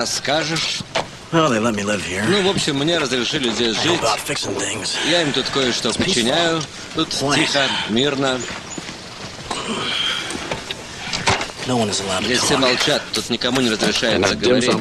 Расскажешь? Well, they let me live here. Ну, в общем, мне разрешили здесь жить. Я им тут кое-что починяю. Тут тихо, мирно. No Здесь все молчат, тут никому не разрешается говорить.